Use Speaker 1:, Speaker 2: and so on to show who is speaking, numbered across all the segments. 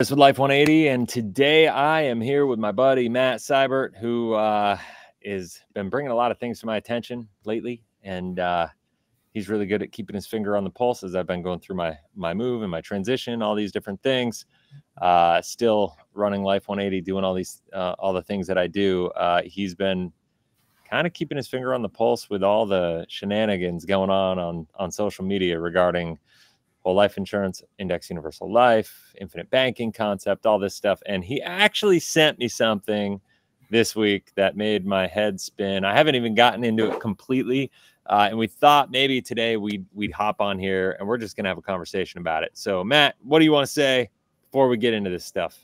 Speaker 1: This with Life 180, and today I am here with my buddy Matt Seibert, who uh, is been bringing a lot of things to my attention lately, and uh, he's really good at keeping his finger on the pulse as I've been going through my my move and my transition, all these different things. Uh, still running Life 180, doing all these uh, all the things that I do. Uh, he's been kind of keeping his finger on the pulse with all the shenanigans going on on on social media regarding whole life insurance, index universal life, infinite banking concept, all this stuff. And he actually sent me something this week that made my head spin. I haven't even gotten into it completely. Uh, and we thought maybe today we'd we'd hop on here and we're just gonna have a conversation about it. So Matt, what do you want to say before we get into this stuff?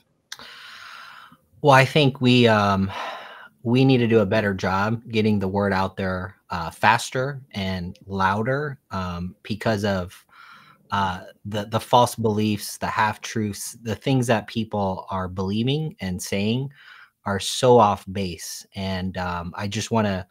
Speaker 2: Well, I think we um we need to do a better job getting the word out there uh, faster and louder um, because of uh, the the false beliefs, the half truths, the things that people are believing and saying are so off base. And um, I just want to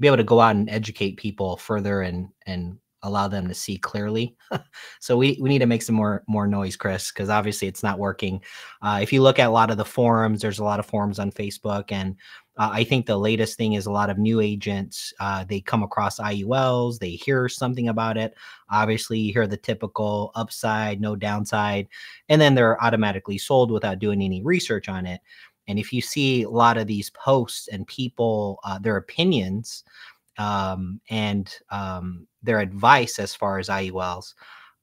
Speaker 2: be able to go out and educate people further and and allow them to see clearly. so we we need to make some more more noise, Chris, because obviously it's not working. Uh, if you look at a lot of the forums, there's a lot of forums on Facebook, and uh, I think the latest thing is a lot of new agents. Uh, they come across IULs, they hear something about it. Obviously, you hear the typical upside, no downside, and then they're automatically sold without doing any research on it. And if you see a lot of these posts and people, uh, their opinions um, and um, their advice as far as IULs,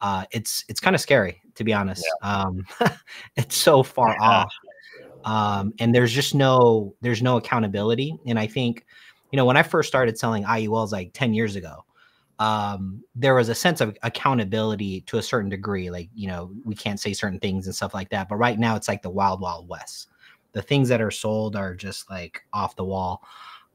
Speaker 2: uh, it's it's kind of scary to be honest. Yeah. Um, it's so far yeah. off um, and there's just no there's no accountability. And i think you know when i first started selling iuls like 10 years ago um, there was a sense of accountability to a certain degree. Like you know we can't say certain things and stuff like that. But right now it's like the wild wild west. The things that are sold are just like off the wall.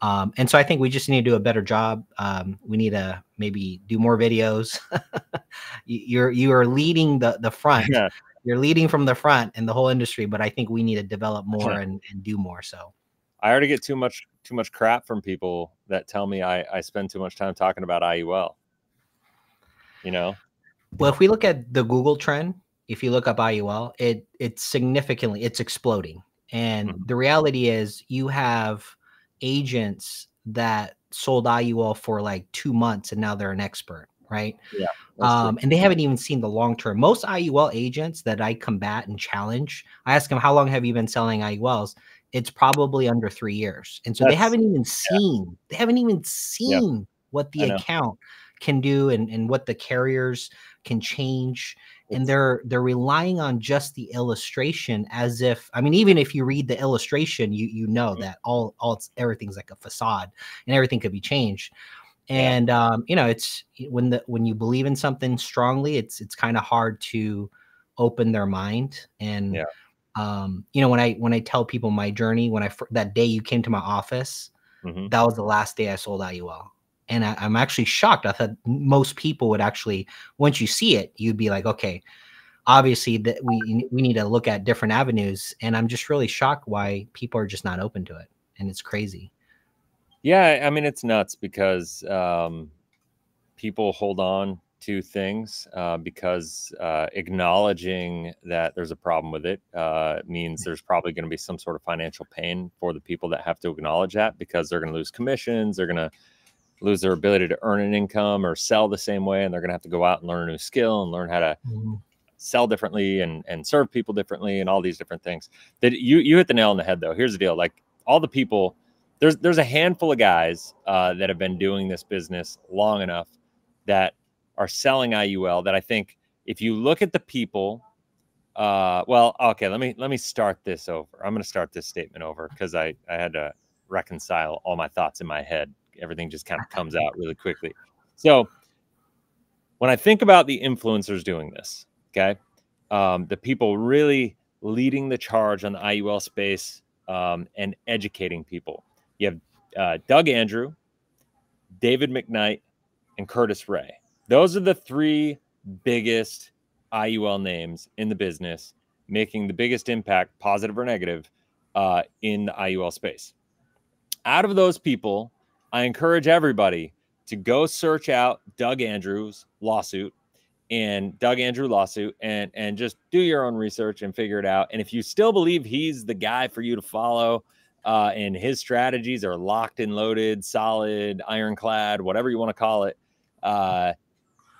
Speaker 2: Um, and so i think we just need to do a better job. Um, we need to maybe do more videos. You're you are leading the the front. Yeah you're leading from the front in the whole industry, but I think we need to develop more and, and do more. So
Speaker 1: I already get too much too much crap from people that tell me I, I spend too much time talking about IUL. You know?
Speaker 2: Well, if we look at the Google trend, if you look up IUL, it it's significantly it's exploding. And mm-hmm. the reality is you have agents that sold IUL for like two months and now they're an expert right?
Speaker 1: Yeah.
Speaker 2: Um, and they haven't even seen the long term. Most IUL agents that I combat and challenge, I ask them, How long have you been selling IULs? It's probably under three years. And so that's, they haven't even seen, yeah. they haven't even seen yeah. what the account can do and, and what the carriers can change. and they're they're relying on just the illustration as if I mean, even if you read the illustration, you you know mm-hmm. that all all it's everything's like a facade and everything could be changed and um, you know it's when the when you believe in something strongly it's it's kind of hard to open their mind. And yeah. um, you know when i when i tell people my journey when i that day you came to my office mm-hmm. that was the last day i sold iul and I, i'm actually shocked. I thought most people would actually once you see it you'd be like okay obviously that we we need to look at different avenues. And i'm just really shocked why people are just not open to it. And it's crazy
Speaker 1: yeah, I mean it's nuts because um, people hold on to things uh, because uh, acknowledging that there's a problem with it uh, means there's probably going to be some sort of financial pain for the people that have to acknowledge that because they're going to lose commissions, they're going to lose their ability to earn an income or sell the same way, and they're going to have to go out and learn a new skill and learn how to. Mm-hmm. sell differently and and serve people differently and all these different things that you you hit the nail on the head though here's the deal like all the people there's there's a handful of guys uh, that have been doing this business long enough that are selling IUL that I think if you look at the people, uh, well, okay, let me let me start this over. I'm going to start this statement over because I I had to reconcile all my thoughts in my head. Everything just kind of comes out really quickly. So when I think about the influencers doing this, okay, um, the people really leading the charge on the IUL space um, and educating people you have uh, Doug Andrew, David McKnight, and Curtis Ray. Those are the three biggest IUL names in the business, making the biggest impact, positive or negative, uh, in the IUL space. Out of those people, I encourage everybody to go search out Doug Andrews' lawsuit and Doug Andrew lawsuit and and just do your own research and figure it out. And if you still believe he's the guy for you to follow, uh, and his strategies are locked and loaded, solid, ironclad, whatever you want to call it, uh,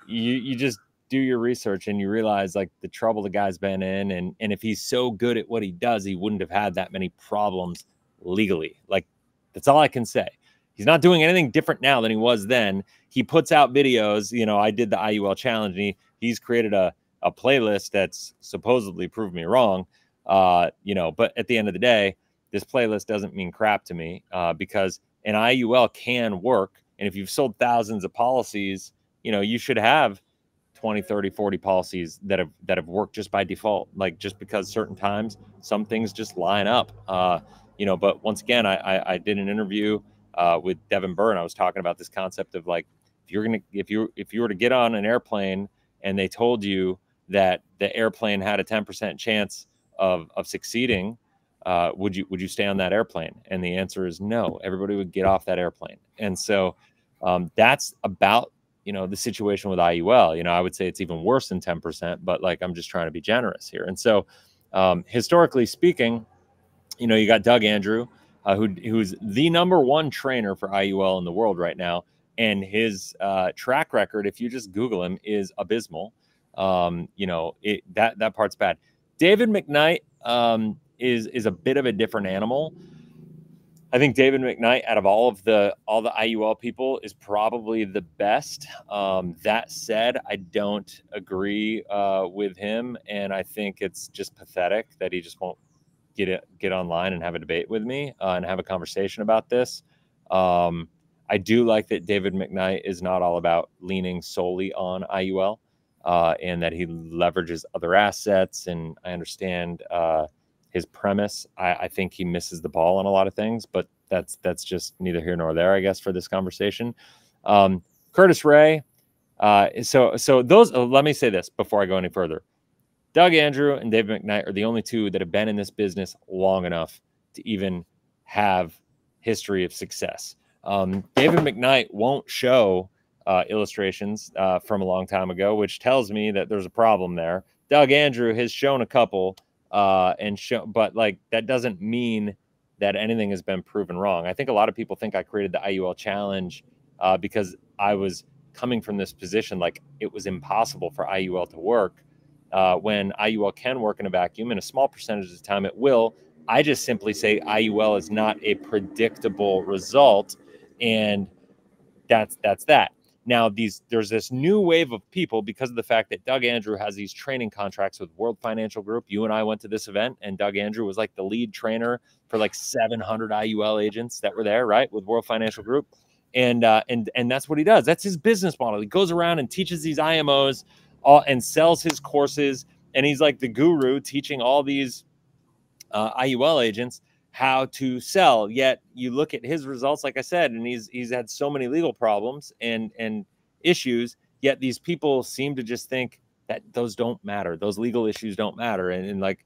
Speaker 1: you you just do your research and you realize like the trouble the guy's been in, and and if he's so good at what he does, he wouldn't have had that many problems legally. Like that's all I can say. He's not doing anything different now than he was then. He puts out videos. You know, I did the IUL challenge, and he, he's created a, a playlist that's supposedly proved me wrong. Uh, you know, but at the end of the day, this playlist doesn't mean crap to me uh, because an IUL can work. And if you've sold thousands of policies, you know, you should have 20, 30, 40 policies that have that have worked just by default. Like just because certain times some things just line up. Uh, you know, but once again, I, I, I did an interview uh, with Devin Byrne. I was talking about this concept of like if you're gonna if you if you were to get on an airplane and they told you that the airplane had a 10% chance of of succeeding, uh, would you would you stay on that airplane? And the answer is no. Everybody would get off that airplane. And so um, that's about you know the situation with IUL. You know, I would say it's even worse than 10%, but like I'm just trying to be generous here. And so um, historically speaking, you know, you got Doug Andrew uh, who, who's the number one trainer for IUL in the world right now. And his uh, track record, if you just Google him, is abysmal. Um, you know, it, that that part's bad. David McKnight um, is is a bit of a different animal. I think David McKnight, out of all of the all the IUL people, is probably the best. Um, that said, I don't agree uh, with him, and I think it's just pathetic that he just won't get it, get online and have a debate with me uh, and have a conversation about this. Um, I do like that David McKnight is not all about leaning solely on IUL uh, and that he leverages other assets. And I understand uh, his premise. I, I, think he misses the ball on a lot of things, but that's that's just neither here nor there, I guess, for this conversation. Um, Curtis Ray. Uh, so so those. Uh, let me say this before I go any further. Doug Andrew and David McKnight are the only two that have been in this business long enough to even have history of success. Um, David McKnight won't show uh, illustrations uh, from a long time ago, which tells me that there's a problem there. Doug Andrew has shown a couple, uh, and show, but like that doesn't mean that anything has been proven wrong. I think a lot of people think I created the IUL challenge uh, because I was coming from this position like it was impossible for IUL to work uh, when IUL can work in a vacuum, and a small percentage of the time it will. I just simply say IUL is not a predictable result, and that's that's that. Now, these there's this new wave of people because of the fact that Doug Andrew has these training contracts with World Financial Group. You and I went to this event, and Doug Andrew was like the lead trainer for like 700 IUL agents that were there, right, with World Financial Group, and uh, and and that's what he does. That's his business model. He goes around and teaches these IMOs all and sells his courses. And he's like the guru teaching all these uh, IUL agents how to sell. Yet you look at his results, like I said, and he's he's had so many legal problems and and issues. Yet these people seem to just think that those don't matter. Those legal issues don't matter. And, and like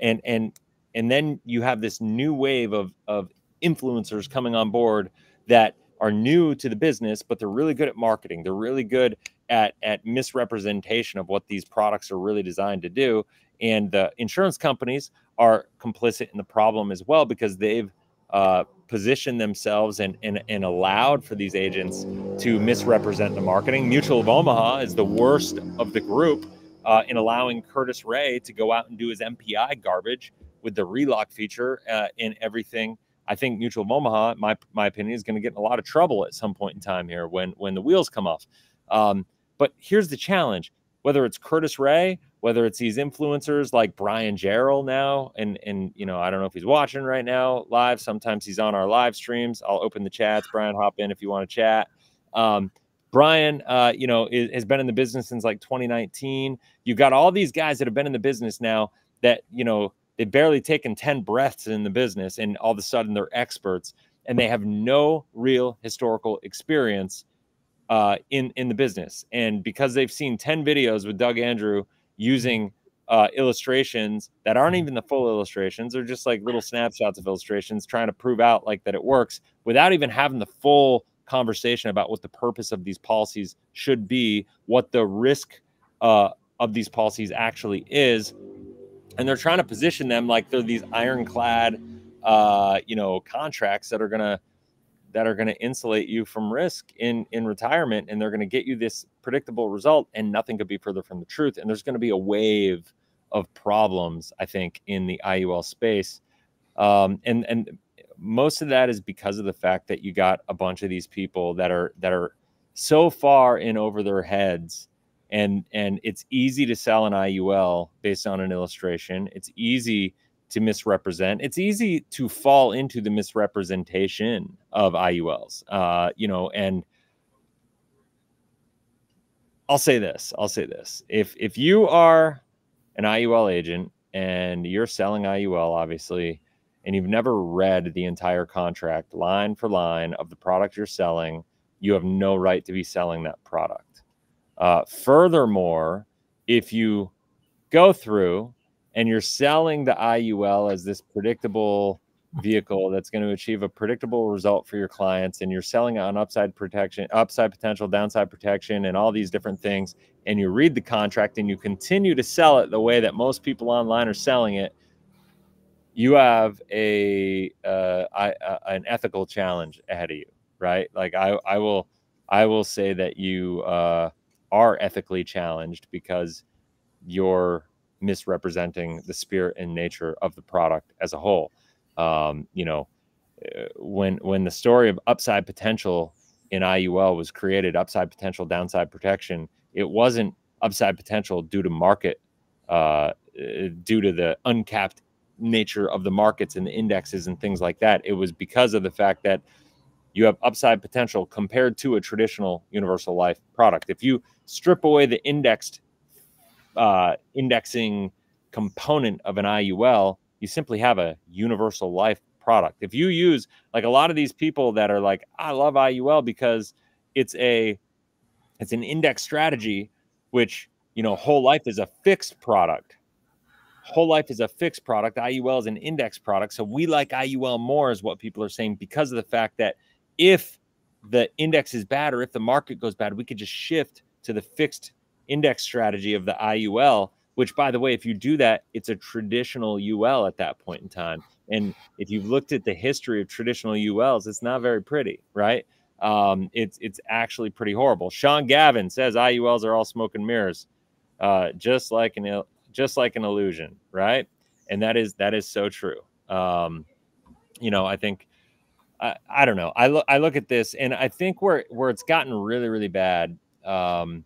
Speaker 1: and and and then you have this new wave of of influencers coming on board that are new to the business, but they're really good at marketing. They're really good at at misrepresentation of what these products are really designed to do and the insurance companies are complicit in the problem as well because they've uh, positioned themselves and, and and allowed for these agents to misrepresent the marketing. Mutual of Omaha is the worst of the group uh, in allowing Curtis Ray to go out and do his MPI garbage with the relock feature uh, and everything. I think Mutual of Omaha, my my opinion, is going to get in a lot of trouble at some point in time here when when the wheels come off. Um, but here's the challenge whether it's Curtis Ray, whether it's these influencers like Brian Jarrell now, and and you know, I don't know if he's watching right now live. Sometimes he's on our live streams. I'll open the chats. Brian, hop in if you want to chat. Um, Brian, uh, you know, is, has been in the business since like 2019. You've got all these guys that have been in the business now that, you know, they've barely taken 10 breaths in the business and all of a sudden they're experts and they have no real historical experience uh, in in the business, and because they've seen ten videos with Doug Andrew using uh, illustrations that aren't even the full illustrations, they're just like little snapshots of illustrations, trying to prove out like that it works without even having the full conversation about what the purpose of these policies should be, what the risk uh, of these policies actually is, and they're trying to position them like they're these ironclad, uh, you know, contracts that are gonna that are going to insulate you from risk in in retirement and they're going to get you this predictable result and nothing could be further from the truth and there's going to be a wave of problems i think in the iul space. Um, and and most of that is because of the fact that you got a bunch of these people that are that are so far in over their heads and and it's easy to sell an iul based on an illustration. It's easy to misrepresent. It's easy to fall into the misrepresentation of IULs, uh, you know, and I'll say this. I'll say this. If if you are an IUL agent and you're selling IUL, obviously, and you've never read the entire contract line for line of the product you're selling, you have no right to be selling that product. Uh, furthermore, if you go through and you're selling the IUL as this predictable vehicle that's going to achieve a predictable result for your clients and you're selling it on upside protection upside potential downside protection and all these different things and you read the contract and you continue to sell it the way that most people online are selling it you have a uh, I, uh, an ethical challenge ahead of you right? Like i i will i will say that you uh, are ethically challenged because you're misrepresenting the spirit and nature of the product as a whole. Um, you know, uh, when when the story of upside potential in IUL was created, upside potential, downside protection, it wasn't upside potential due to market, uh, uh, due to the uncapped nature of the markets and the indexes and things like that. It was because of the fact that you have upside potential compared to a traditional universal life product. If you strip away the indexed uh, indexing component of an IUL, you simply have a universal life product. If you use like a lot of these people that are like, I love IUL because it's a it's an index strategy, which you know, whole life is a fixed product. Whole life is a fixed product. IUL is an index product. So we like IUL more, is what people are saying, because of the fact that if the index is bad or if the market goes bad, we could just shift to the fixed index strategy of the IUL, which, by the way, if you do that, it's a traditional UL at that point in time. And if you've looked at the history of traditional ULs, it's not very pretty, right? Um, it's it's actually pretty horrible. Sean Gavin says IULs are all smoke and mirrors, uh, just like an just like an illusion, right? And that is that is so true. Um, you know, I think I, I don't know. I look I look at this and I think where where it's gotten really really bad um,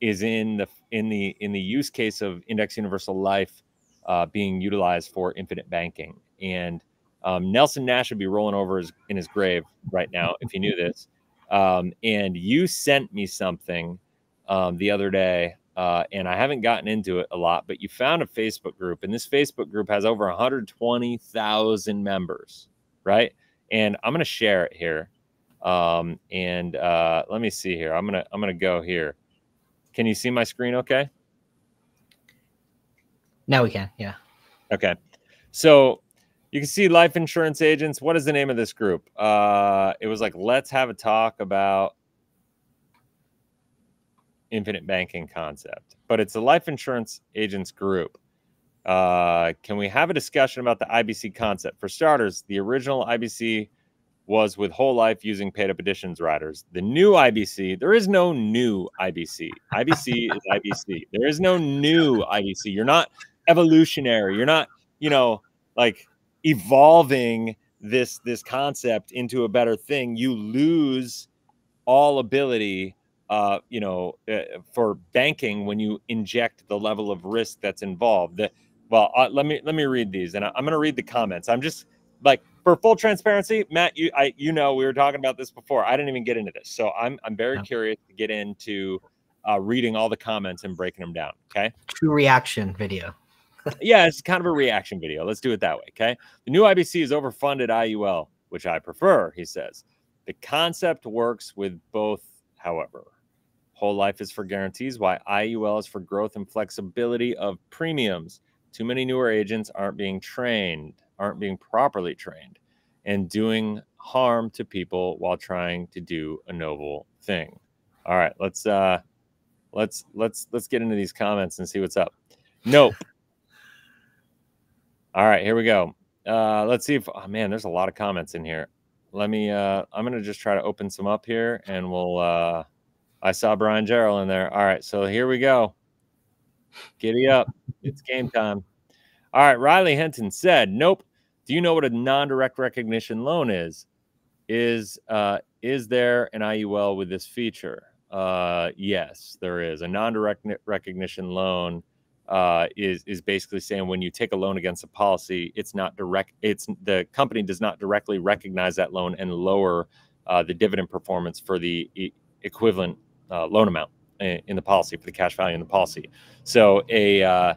Speaker 1: is in the in the in the use case of index universal life uh, being utilized for infinite banking. And um, Nelson Nash would be rolling over his, in his grave right now if he knew this. Um, and you sent me something um, the other day, uh, and I haven't gotten into it a lot, but you found a Facebook group, and this Facebook group has over 120,000 members, right? And I'm going to share it here. Um, and uh, let me see here. I'm gonna I'm gonna go here. Can you see my screen okay?
Speaker 2: Now we can, yeah.
Speaker 1: Okay. So you can see life insurance agents. What is the name of this group? Uh, it was like, let's have a talk about infinite banking concept, but it's a life insurance agents group. Uh, can we have a discussion about the IBC concept? For starters, the original IBC was with whole life using paid up additions riders. The new IBC, there is no new IBC. IBC is IBC. There is no new IBC. You're not evolutionary. You're not, you know, like evolving this this concept into a better thing. You lose all ability uh, you know, uh, for banking when you inject the level of risk that's involved. The, well, uh, let me let me read these, and I, I'm going to read the comments. I'm just like for full transparency, Matt, you I you know we were talking about this before. I didn't even get into this, so I'm I'm very curious to get into uh, reading all the comments and breaking them down. Okay.
Speaker 2: True reaction video.
Speaker 1: yeah, it's kind of a reaction video. Let's do it that way. Okay. The new IBC is overfunded IUL, which I prefer. He says the concept works with both. However, whole life is for guarantees, Why IUL is for growth and flexibility of premiums. Too many newer agents aren't being trained aren't being properly trained and doing harm to people while trying to do a noble thing. All right, let's uh let's let's let's get into these comments and see what's up. Nope. All right, here we go. Uh, let's see if oh man, there's a lot of comments in here. Let me uh I'm gonna just try to open some up here and we'll uh I saw Brian Gerald in there. All right, so here we go. Giddy up. It's game time. All right, Riley Hinton said, Nope. Do you know what a non-direct recognition loan is? Is uh is there an IUL with this feature? Uh yes, there is. A non-direct recognition loan uh, is is basically saying when you take a loan against a policy, it's not direct. It's the company does not directly recognize that loan and lower uh, the dividend performance for the e- equivalent uh, loan amount in, in, the policy for the cash value in the policy. So a uh,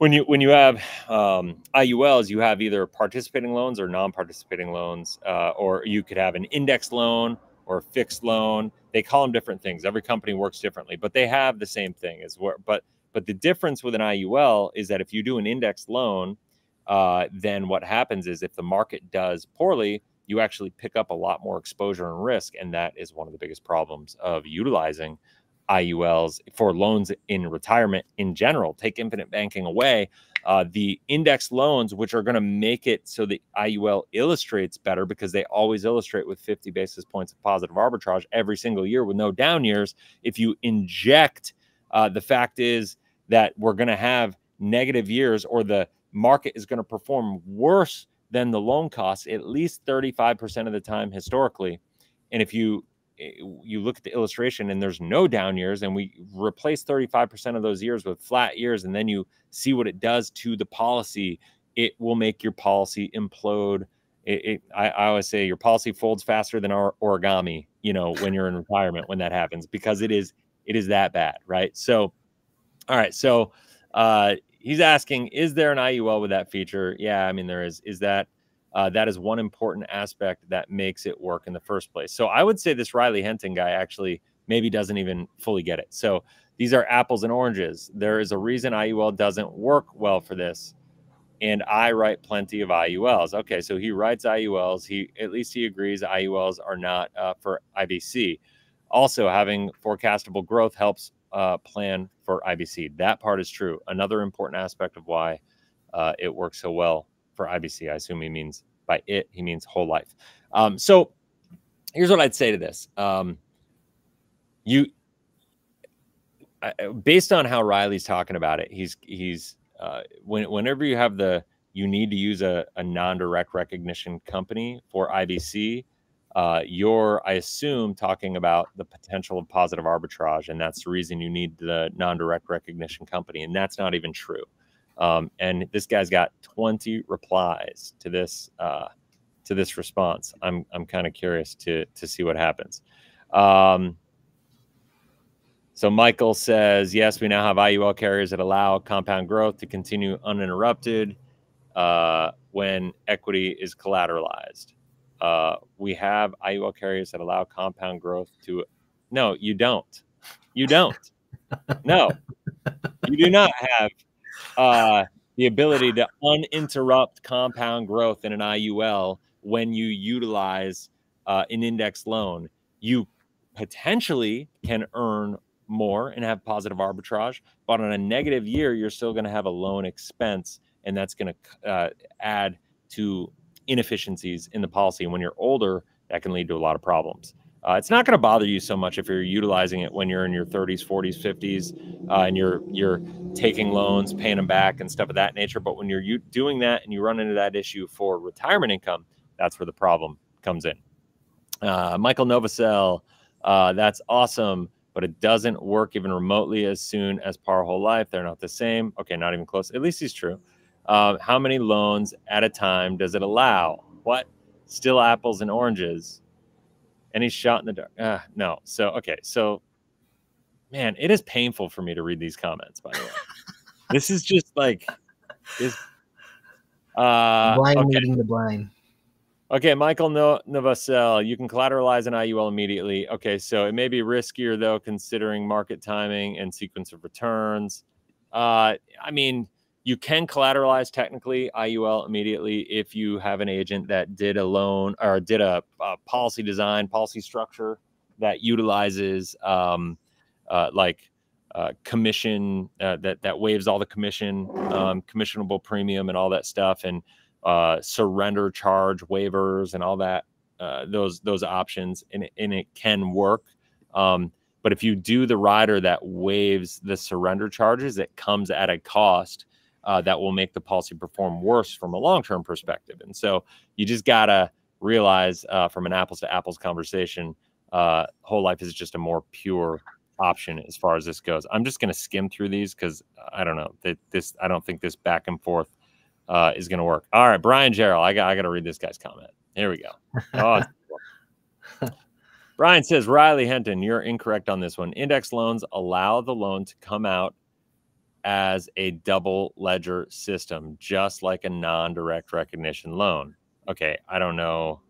Speaker 1: when you when you have um, IULs, you have either participating loans or non-participating loans, uh, or you could have an index loan or a fixed loan. They call them different things. Every company works differently, but they have the same thing as where. But but the difference with an IUL is that if you do an index loan, uh, then what happens is if the market does poorly, you actually pick up a lot more exposure and risk. And that is one of the biggest problems of utilizing IULs for loans in retirement in general. Take infinite banking away. Uh, the index loans, which are going to make it so the IUL illustrates better because they always illustrate with 50 basis points of positive arbitrage every single year with no down years. If you inject uh, the fact is that we're going to have negative years or the market is going to perform worse than the loan costs at least 35% of the time historically. And if you you look at the illustration and there's no down years and we replace 35% of those years with flat years and then you see what it does to the policy, it will make your policy implode. It, it, I, I, always say your policy folds faster than our origami, you know, when you're in retirement when that happens because it is it is that bad, right? So, all right. So, uh, he's asking, is there an IUL with that feature? Yeah, I mean there is. Is that uh, that is one important aspect that makes it work in the first place. So I would say this Riley Hinton guy actually maybe doesn't even fully get it. So these are apples and oranges. There is a reason IUL doesn't work well for this. And I write plenty of IULs. Okay, so he writes IULs. He at least he agrees IULs are not uh, for IBC. Also, having forecastable growth helps uh, plan for IBC. That part is true. Another important aspect of why uh, it works so well for IBC. I assume he means by it, he means whole life. Um, so here's what I'd say to this. Um, you, based on how Riley's talking about it, he's, he's, uh, when, whenever you have the, you need to use a, a non-direct recognition company for IBC, uh, you're, I assume, talking about the potential of positive arbitrage, and that's the reason you need the non-direct recognition company, and that's not even true. Um, and this guy's got 20 replies to this uh, to this response. I'm I'm kind of curious to to see what happens. Um, so Michael says, yes, we now have IUL carriers that allow compound growth to continue uninterrupted uh, when equity is collateralized. Uh, we have IUL carriers that allow compound growth to. No, you don't. You don't. no, you do not have uh, the ability to uninterrupt compound growth in an IUL when you utilize uh, an index loan. You potentially can earn more and have positive arbitrage, but on a negative year, you're still going to have a loan expense, and that's going to uh, add to inefficiencies in the policy. And when you're older, that can lead to a lot of problems. Uh, it's not going to bother you so much if you're utilizing it when you're in your 30s, 40s, 50s, uh, and you're you're taking loans, paying them back, and stuff of that nature. But when you're you doing that and you run into that issue for retirement income, that's where the problem comes in. Uh, Michael Novacell, uh, that's awesome, but it doesn't work even remotely as soon as par whole life. They're not the same. Okay, not even close. At least he's true. Uh, how many loans at a time does it allow? What? Still apples and oranges. Any shot in the dark? Uh, no. So, okay. So, man, it is painful for me to read these comments, by the way. this is just like, is
Speaker 2: uh, blind okay. leading the blind.
Speaker 1: Okay, Michael no- Novacell, you can collateralize an IUL immediately. Okay, so it may be riskier though, considering market timing and sequence of returns. Uh, I mean, you can collateralize technically IUL immediately if you have an agent that did a loan or did a, a policy design, policy structure that utilizes um, uh, like uh, commission uh, that that waives all the commission, um, commissionable premium, and all that stuff, and uh, surrender charge waivers and all that. Uh, those those options, and and it can work. Um, but if you do the rider that waives the surrender charges, it comes at a cost uh, that will make the policy perform worse from a long term perspective. And so you just gotta realize uh, from an apples to apples conversation, uh, whole life is just a more pure option as far as this goes. I'm just going to skim through these because I don't know that this. I don't think this back and forth uh, is going to work. All right, Brian Gerald, I got I got to read this guy's comment. Here we go. Oh, Brian says Riley Henton, you're incorrect on this one. Index loans allow the loan to come out as a double ledger system, just like a non-direct recognition loan. Okay, I don't know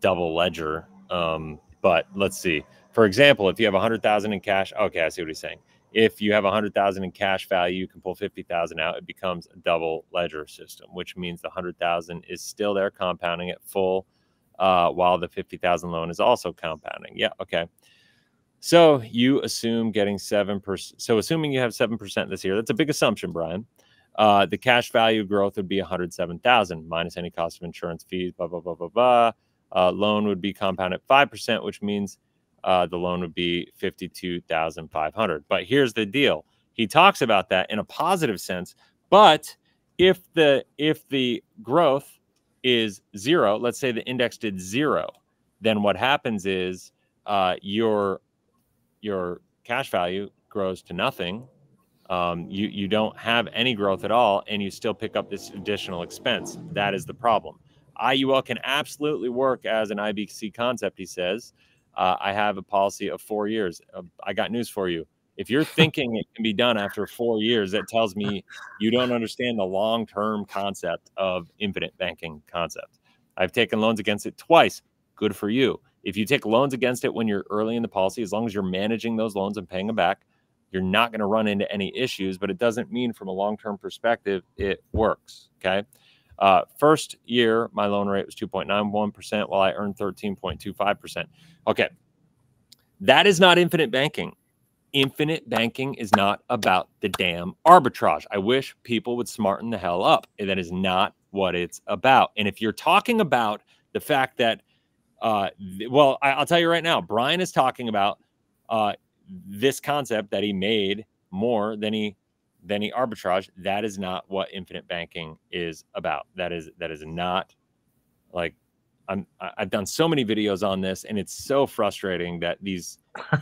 Speaker 1: double ledger, um, but let's see. For example, if you have a hundred thousand in cash, okay, I see what he's saying. If you have a hundred thousand in cash value, you can pull fifty thousand out. It becomes a double ledger system, which means the hundred thousand is still there, compounding at full, uh, while the fifty thousand loan is also compounding. Yeah, okay. So you assume getting seven percent. So assuming you have seven percent this year, that's a big assumption, Brian. Uh, the cash value growth would be 107,000 minus any cost of insurance fees, blah, blah, blah, blah, blah. Uh, loan would be compounded 5%, which means uh, the loan would be 52,500. But here's the deal. He talks about that in a positive sense, but if the if the growth is zero, let's say the index did zero, then what happens is uh, your your cash value grows to nothing. Um, you you don't have any growth at all, and you still pick up this additional expense. That is the problem. IUL can absolutely work as an IBC concept, he says. Uh, I have a policy of four years. Uh, I got news for you. If you're thinking it can be done after four years, that tells me you don't understand the long term concept of infinite banking concept. I've taken loans against it twice. Good for you. If you take loans against it when you're early in the policy, as long as you're managing those loans and paying them back, you're not going to run into any issues. But it doesn't mean from a long term perspective it works. Okay. Uh, first year, my loan rate was 2.91%, while I earned 13.25%. Okay. That is not infinite banking. Infinite banking is not about the damn arbitrage. I wish people would smarten the hell up. That is not what it's about. And if you're talking about the fact that, uh, well, I, will tell you right now, Brian is talking about uh, this concept that he made more than he than he arbitrage. That is not what infinite banking is about. That is that is not like I'm I've done so many videos on this and it's so frustrating that these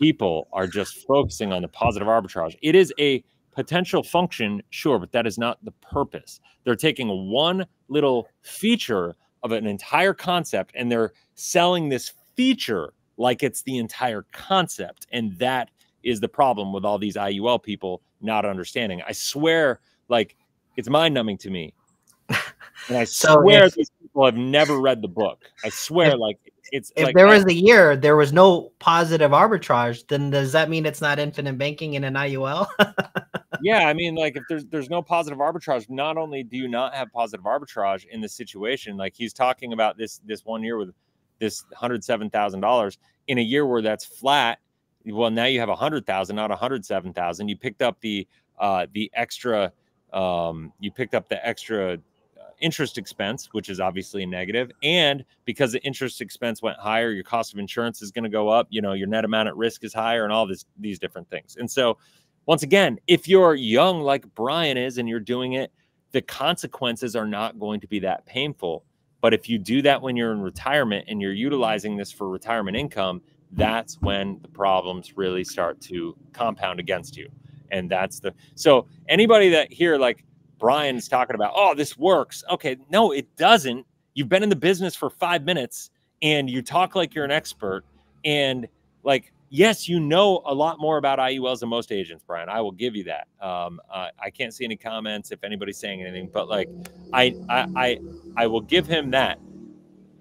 Speaker 1: people are just focusing on the positive arbitrage. It is a potential function, sure, but that is not the purpose. They're taking one little feature of an entire concept and they're selling this feature like it's the entire concept. And that is the problem with all these IUL people not understanding. I swear, like it's mind numbing to me. And I so swear if, these people have never read the book. I swear, if, like it's
Speaker 2: if
Speaker 1: like,
Speaker 2: there was I, a year there was no positive arbitrage, then does that mean it's not infinite banking in an IUL?
Speaker 1: yeah, I mean, like if there's there's no positive arbitrage, not only do you not have positive arbitrage in this situation, like he's talking about this this one year with this hundred seven thousand dollars. In a year where that's flat well now you have a hundred thousand not a hundred seven thousand. You picked up the uh the extra um you picked up the extra uh, interest expense which is obviously a negative. And because the interest expense went higher your cost of insurance is going to go up you know your net amount at risk is higher and all this these different things. And so once again if you're young like brian is and you're doing it the consequences are not going to be that painful but if you do that when you're in retirement and you're utilizing this for retirement income that's when the problems really start to compound against you. And that's the so anybody that here, like Brian's talking about, oh, this works. Okay, no, it doesn't. You've been in the business for five minutes and you talk like you're an expert. And like, yes, you know a lot more about IULs than most agents, Brian. I will give you that. Um, uh, I can't see any comments if anybody's saying anything, but like, I, I, I, I will give him that.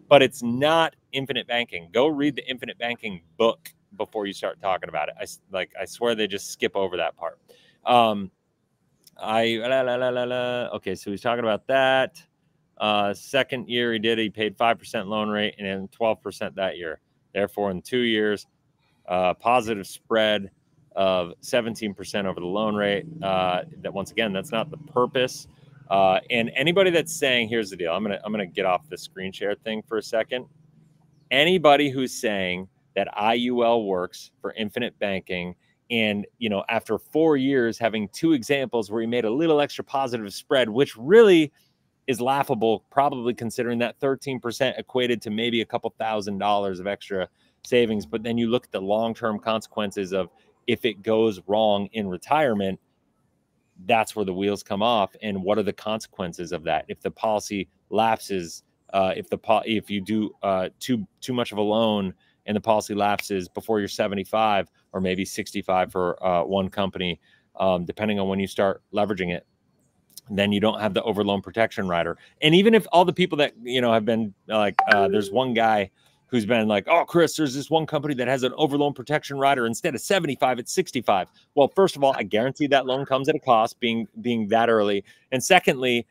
Speaker 1: But it's not infinite banking. Go read the infinite banking book before you start talking about it. I like I swear they just skip over that part. Um, I la, la, la, la, la. okay, so he's talking about that. Uh, second year he did, he paid five percent loan rate and then twelve percent that year. Therefore, in two years, uh, positive spread of 17% over the loan rate. Uh, that once again, that's not the purpose. Uh, and anybody that's saying, here's the deal. I'm gonna I'm gonna get off the screen share thing for a second. Anybody who's saying that IUL works for infinite banking, and you know, after four years having two examples where he made a little extra positive spread, which really is laughable, probably considering that 13% equated to maybe a couple thousand dollars of extra savings. But then you look at the long term consequences of if it goes wrong in retirement, that's where the wheels come off. And what are the consequences of that? If the policy lapses, uh, if the po- if you do uh, too too much of a loan and the policy lapses before you're 75 or maybe 65 for uh, one company, um, depending on when you start leveraging it, then you don't have the overloan protection rider. And even if all the people that you know have been like, uh, there's one guy who's been like, oh, Chris, there's this one company that has an overloan protection rider instead of 75, it's 65. Well, first of all, I guarantee that loan comes at a cost being being that early. And secondly,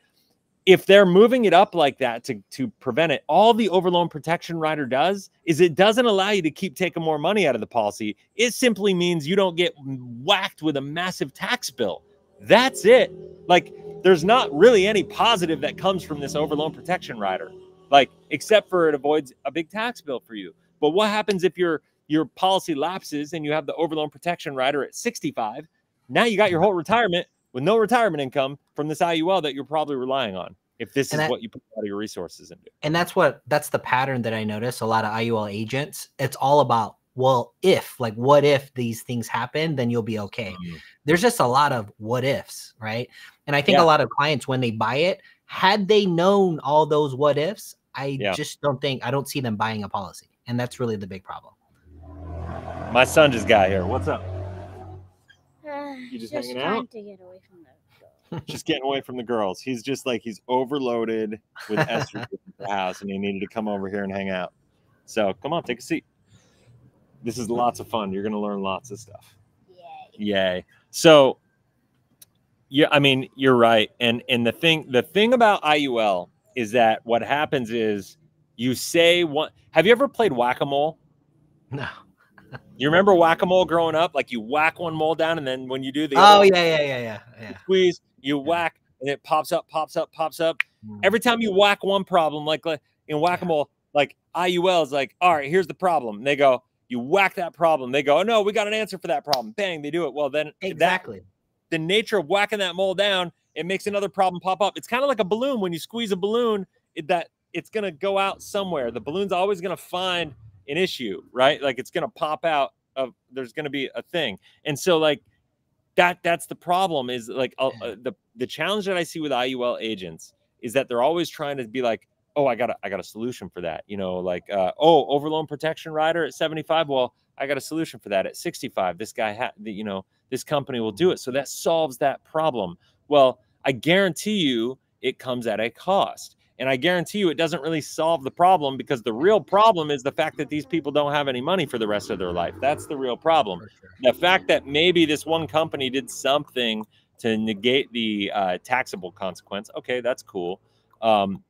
Speaker 1: if they're moving it up like that to, to prevent it, all the overloan protection rider does is it doesn't allow you to keep taking more money out of the policy. It simply means you don't get whacked with a massive tax bill. That's it. Like there's not really any positive that comes from this overloan protection rider like except for it avoids a big tax bill for you. But what happens if your your policy lapses and you have the overloan protection rider at 65? Now you got your whole retirement with no retirement income from this IUL that you're probably relying on. If this and is that, what you put all your resources into.
Speaker 2: And that's what that's the pattern that I notice a lot of IUL agents. It's all about well, if like what if these things happen, then you'll be okay. Mm-hmm. There's just a lot of what ifs, right? And I think yeah. a lot of clients when they buy it, had they known all those what ifs, I yeah. just don't think I don't see them buying a policy, and that's really the big problem.
Speaker 1: My son just got here. What's up?
Speaker 3: Uh, you just, just hanging out? To get away from
Speaker 1: the just getting away from the girls. He's just like he's overloaded with Esther the house, and he needed to come over here and hang out. So come on, take a seat. This is lots of fun. You're going to learn lots of stuff.
Speaker 3: Yay!
Speaker 1: Yay! So, yeah, I mean, you're right. And and the thing the thing about IUL is that what happens is you say one. Have you ever played whack a mole?
Speaker 2: No.
Speaker 1: you remember whack a mole growing up? Like you whack one mole down, and then when you do the
Speaker 2: oh yeah yeah yeah yeah yeah
Speaker 1: squeeze, you yeah. whack, and it pops up, pops up, pops up. Mm. Every time you whack one problem, like, like in whack a mole, like IUL is like, all right, here's the problem. And they go, you whack that problem. They go, oh no, we got an answer for that problem. Bang, they do it. Well, then
Speaker 2: exactly
Speaker 1: that, the nature of whacking that mole down it makes another problem pop up. It's kind of like a balloon. When you squeeze a balloon, it, that it's going to go out somewhere. The balloon's always going to find an issue, right? Like it's going to pop out of there's going to be a thing. And so like that that's the problem is like uh, the the challenge that I see with IUL agents is that they're always trying to be like, "Oh, I got a I got a solution for that." You know, like uh, "Oh, overloan protection rider at 75, well, I got a solution for that at 65. This guy had, you know, this company will do it." So that solves that problem. Well, I guarantee you it comes at a cost. And I guarantee you it doesn't really solve the problem because the real problem is the fact that these people don't have any money for the rest of their life. That's the real problem. The fact that maybe this one company did something to negate the uh, taxable consequence, okay, that's cool. Um,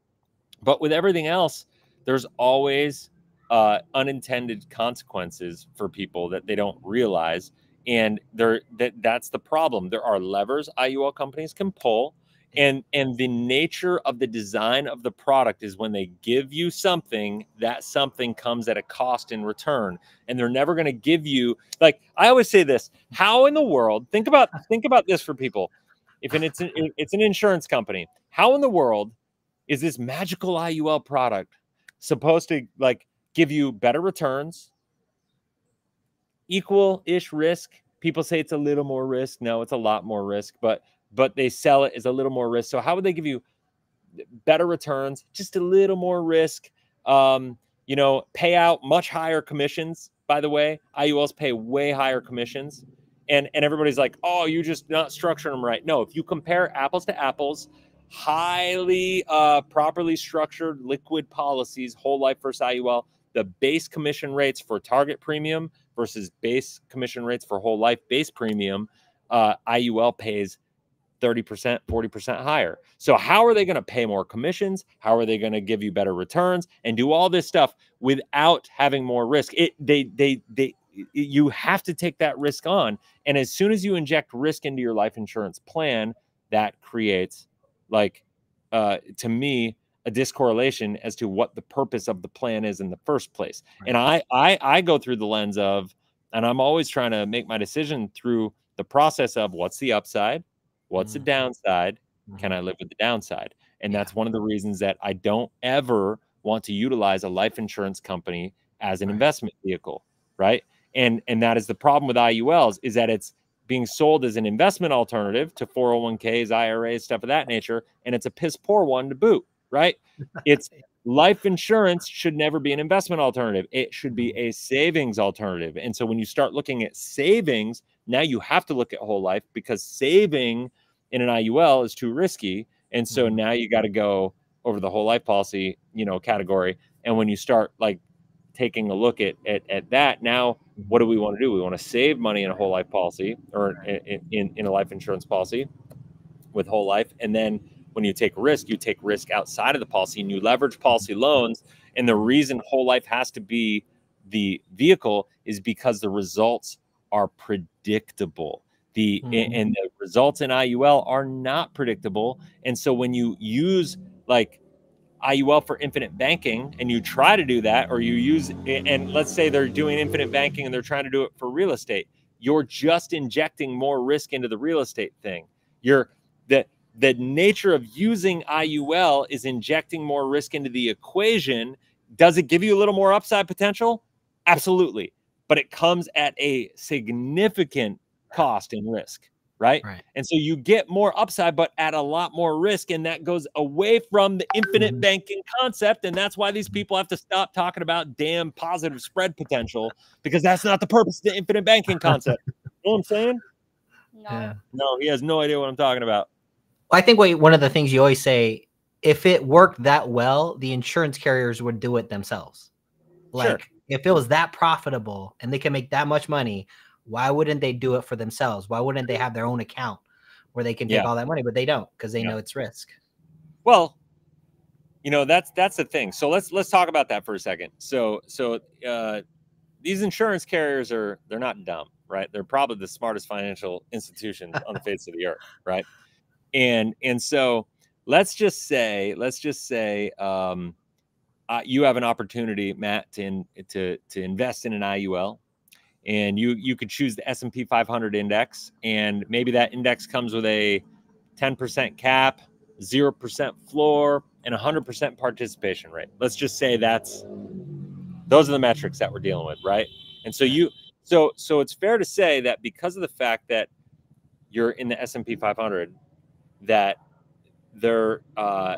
Speaker 1: but with everything else, there's always uh, unintended consequences for people that they don't realize and there that that's the problem. There are levers iul companies can pull and and the nature of the design of the product is when they give you something that something comes at a cost in return and they're never going to give you like i always say this how in the world think about think about this for people. If it's an, it's an insurance company how in the world is this magical iul product supposed to like give you better returns equal ish risk. People say it's a little more risk. No, it's a lot more risk, but but they sell it as a little more risk. So how would they give you better returns, just a little more risk? Um, you know, pay out much higher commissions. By the way, IULs pay way higher commissions, and and everybody's like, oh, you're just not structuring them right. No, if you compare apples to apples, highly uh, properly structured liquid policies, whole life versus IUL, the base commission rates for target premium versus base commission rates for whole life base premium, uh, IUL pays 30%, 40% higher. So, how are they going to pay more commissions? How are they going to give you better returns and do all this stuff without having more risk? It, they, they, they, you have to take that risk on. And as soon as you inject risk into your life insurance plan, that creates like uh, to me a discorrelation as to what the purpose of the plan is in the first place. Right. And I, I I go through the lens of, and I'm always trying to make my decision through the process of what's the upside, what's mm-hmm. the downside, mm-hmm. can I live with the downside? And yeah. that's one of the reasons that I don't ever want to utilize a life insurance company as an right. investment vehicle, right? And and that is the problem with IULs is that it's being sold as an investment alternative to 401ks, IRAs, stuff of that nature, and it's a piss poor one to boot, right? It's life insurance should never be an investment alternative. It should be a savings alternative. And so when you start looking at savings, now you have to look at whole life because saving in an IUL is too risky. And so mm-hmm. now you got to go over the whole life policy, you know, category. And when you start like taking a look at, at, at that, now what do we want to do? We want to save money in a whole life policy or in, in, in a life insurance policy with whole life. And then when you take risk, you take risk outside of the policy and you leverage policy loans. And the reason whole life has to be the vehicle is because the results are predictable. The mm-hmm. and the results in IUL are not predictable. And so when you use like IUL for infinite banking and you try to do that, or you use, and let's say they're doing infinite banking and they're trying to do it for real estate, you're just injecting more risk into the real estate thing. You're the the nature of using IUL is injecting more risk into the equation. Does it give you a little more upside potential? Absolutely. But it comes at a significant cost and risk right? right? And so you get more upside, but at a lot more risk. And that goes away from the infinite mm-hmm. banking concept. And that's why these people have to stop talking about damn positive spread potential because that's not the purpose of the infinite banking concept. you know what I'm saying? No. Yeah. No, he has no idea what I'm talking about.
Speaker 2: I think what, one of the things you always say if it worked that well, the insurance carriers would do it themselves. Like sure. if it was that profitable and they can make that much money, why wouldn't they do it for themselves? Why wouldn't they have their own account where they can take yeah. all that money? But they don't because they yeah. know it's risk.
Speaker 1: Well, you know that's that's the thing. So let's let's talk about that for a second. So so uh, these insurance carriers are they're not dumb, right? They're probably the smartest financial institutions on the face of the earth, right? And and so let's just say let's just say um, uh, you have an opportunity, Matt, to in, to to invest in an IUL and you you could choose the S&P 500 index and maybe that index comes with a 10% cap, 0% floor and 100% participation rate. Let's just say that's those are the metrics that we're dealing with, right? And so you so so it's fair to say that because of the fact that you're in the S&P 500 that they're uh,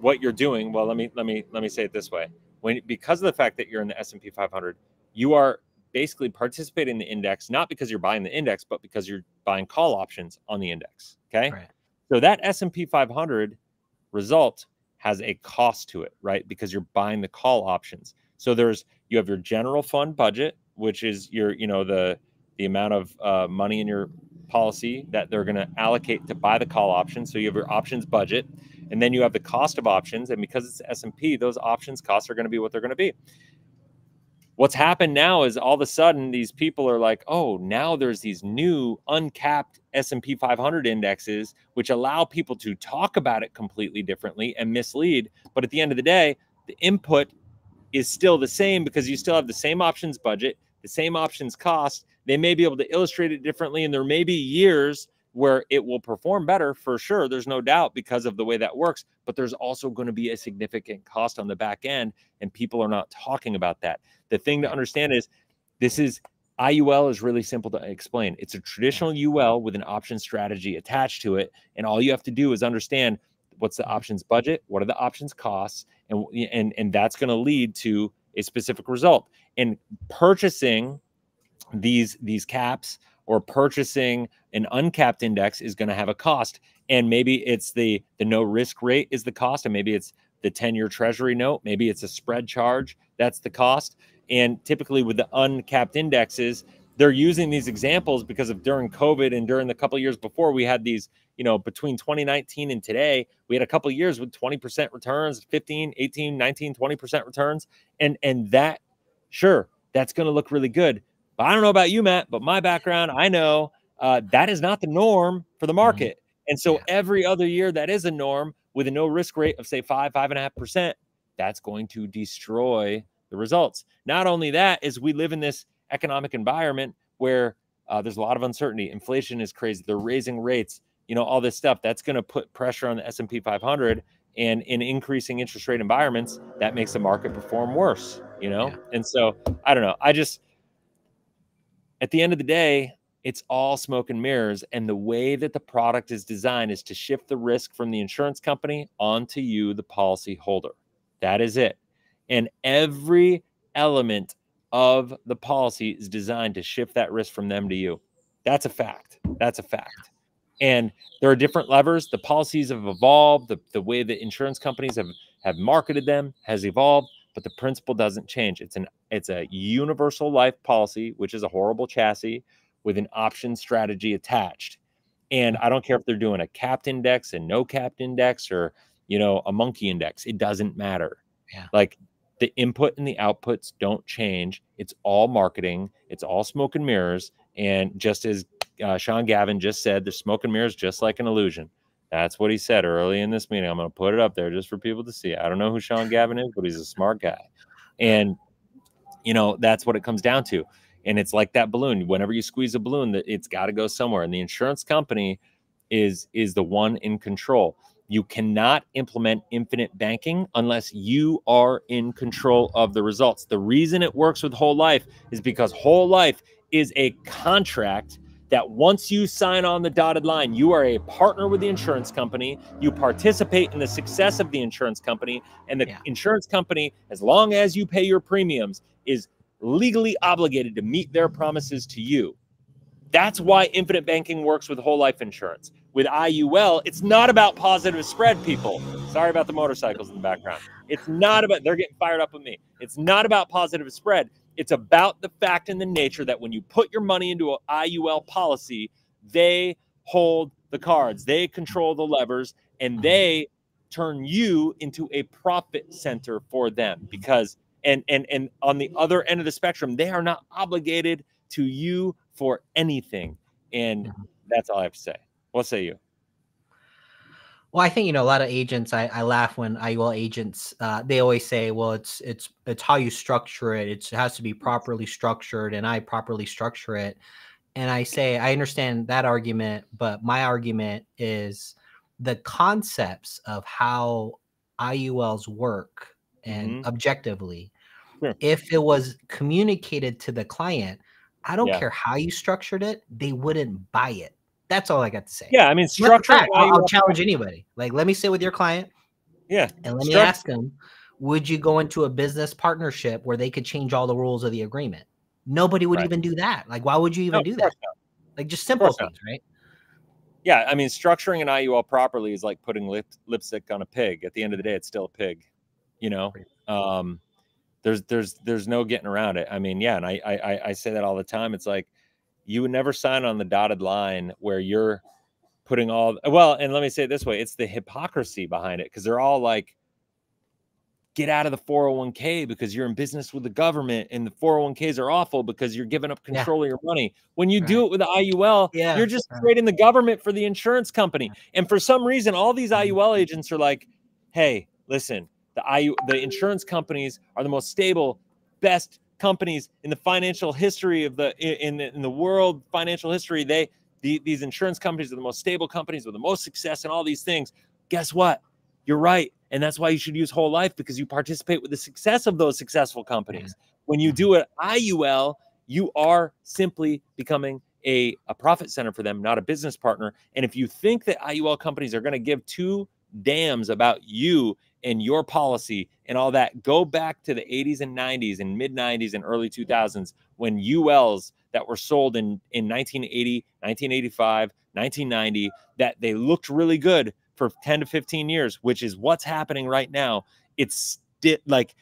Speaker 1: what you're doing, well let me let me let me say it this way. When because of the fact that you're in the S&P 500, you are basically participating in the index, not because you're buying the index, but because you're buying call options on the index. Okay. Right. So that S&P 500 result has a cost to it, right? Because you're buying the call options. So there's, you have your general fund budget, which is your, you know, the, the amount of uh, money in your policy that they're going to allocate to buy the call options. So you have your options budget, and then you have the cost of options. And because it's S&P, those options costs are going to be what they're going to be what's happened now is all of a sudden these people are like oh now there's these new uncapped s&p 500 indexes which allow people to talk about it completely differently and mislead but at the end of the day the input is still the same because you still have the same options budget the same options cost they may be able to illustrate it differently and there may be years where it will perform better for sure. There's no doubt because of the way that works, but there's also going to be a significant cost on the back end, and people are not talking about that. The thing to understand is this is IUL is really simple to explain. It's a traditional UL with an option strategy attached to it, and all you have to do is understand what's the options budget, what are the options costs, and and and that's going to lead to a specific result. And purchasing these these caps or purchasing an uncapped index is going to have a cost and maybe it's the the no risk rate is the cost and maybe it's the 10 year treasury note maybe it's a spread charge that's the cost. And typically with the uncapped indexes they're using these examples because of during covid and during the couple years before we had these you know between 2019 and today we had a couple years with 20% returns 15 18 19 20% returns and and that sure that's going to look really good But I don't know about you, Matt, but my background, I know uh, that is not the norm for the mm-hmm. market. Mm-hmm. And so yeah. every other year that is a norm with a no risk rate of say five, five and a half percent, that's going to destroy the results. Not only that, is we live in this economic environment where uh, there's a lot of uncertainty. Inflation is crazy. They're raising rates. You know all this stuff. That's going to put pressure on the S and P 500. And in increasing interest rate environments, that makes the market perform worse. You know, yeah. and so I don't know. I just at the end of the day, it's all smoke and mirrors. And the way that the product is designed is to shift the risk from the insurance company onto you, the policy holder. That is it. And every element of the policy is designed to shift that risk from them to you. That's a fact. That's a fact. And there are different levers. The policies have evolved. The, the way that insurance companies have, have marketed them has evolved, but the principle doesn't change. It's an it's a universal life policy, which is a horrible chassis with an option strategy attached. And I don't care if they're doing a capped index and no capped index or you know a monkey index. It doesn't matter.
Speaker 2: Yeah.
Speaker 1: Like the input and the outputs don't change. It's all marketing. It's all smoke and mirrors. And just as uh, Sean Gavin just said, the smoke and mirrors just like an illusion. That's what he said early in this meeting. I'm going to put it up there just for people to see. I don't know who Sean Gavin is, but he's a smart guy. And you know that's what it comes down to. And it's like that balloon. Whenever you squeeze a balloon, it's got to go somewhere. And the insurance company is is the one in control. You cannot implement infinite banking unless you are in control of the results. The reason it works with whole life is because whole life is a contract that once you sign on the dotted line, you are a partner with the insurance company. You participate in the success of the insurance company, and the yeah. insurance company, as long as you pay your premiums, is legally obligated to meet their promises to you. That's why infinite banking works with whole life insurance. With IUL, it's not about positive spread, people. Sorry about the motorcycles in the background. It's not about, they're getting fired up with me. It's not about positive spread. It's about the fact and the nature that when you put your money into an IUL policy, they hold the cards, they control the levers, and they turn you into a profit center for them because and and and on the other end of the spectrum they are not obligated to you for anything. And mm-hmm. that's all I have to say. What say you?
Speaker 2: Well, I think you know a lot of agents. I, I laugh when IUL agents. Uh, they always say, "Well, it's it's it's how you structure it. It's, it has to be properly structured, and I properly structure it." And I say, I understand that argument, but my argument is the concepts of how IULs work and mm-hmm. objectively. Sure. If it was communicated to the client, I don't yeah. care how you structured it, they wouldn't buy it. That's all I got to say.
Speaker 1: Yeah, I mean, structure.
Speaker 2: Fact, I'll, I'll challenge anybody. Like, let me sit with your client.
Speaker 1: Yeah,
Speaker 2: and let me ask them: Would you go into a business partnership where they could change all the rules of the agreement? Nobody would right. even do that. Like, why would you even no, do that? Not. Like, just simple things, not. right?
Speaker 1: Yeah, I mean, structuring an IUL properly is like putting lip, lipstick on a pig. At the end of the day, it's still a pig. You know, um, there's there's there's no getting around it. I mean, yeah, and I I I say that all the time. It's like you would never sign on the dotted line where you're putting all well, and let me say it this way, it's the hypocrisy behind it because they're all like get out of the 401k because you're in business with the government and the 401ks are awful because you're giving up control yeah. of your money. When you right. do it with the IUL, yeah. you're just trading the government for the insurance company. And for some reason, all these mm-hmm. IUL agents are like, hey, listen, the IU, the insurance companies are the most stable, best companies in the financial history of the in in the world financial history. They the, these insurance companies are the most stable companies with the most success and all these things. Guess what? You're right, and that's why you should use whole life because you participate with the success of those successful companies. When you do it IUL, you are simply becoming a, a profit center for them, not a business partner. And if you think that IUL companies are going to give two damns about you and your policy and all that go back to the 80s and 90s and mid 90s and early 2000s when ULs that were sold in in 1980, 1985, 1990 that they looked really good for 10 to 15 years, which is what's happening right now. It's like